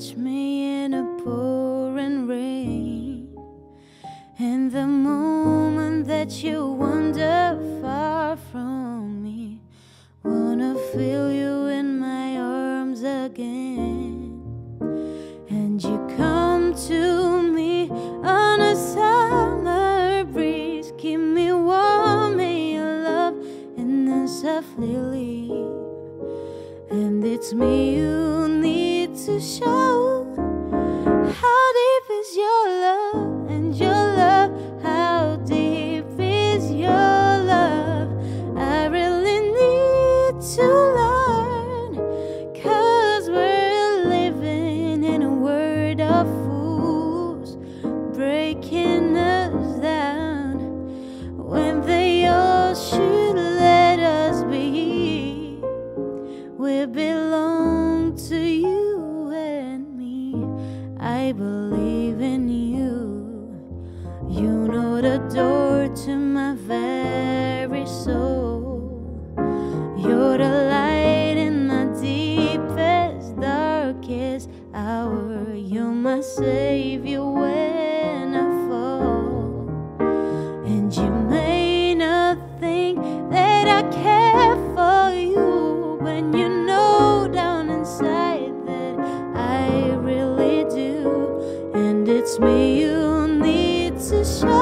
touch me in a pouring rain. And the moment that you wander far from me, wanna feel you in my arms again. And you come to me on a summer breeze, keep me warm in your love, and then softly leave. And it's me you need to show taking us down when they all should let us be. We belong to you and me. I believe in you. You know the door to my very soul. You're the light in the deepest, darkest hour. You're my savior. inside that I really do, and it's me you need to show.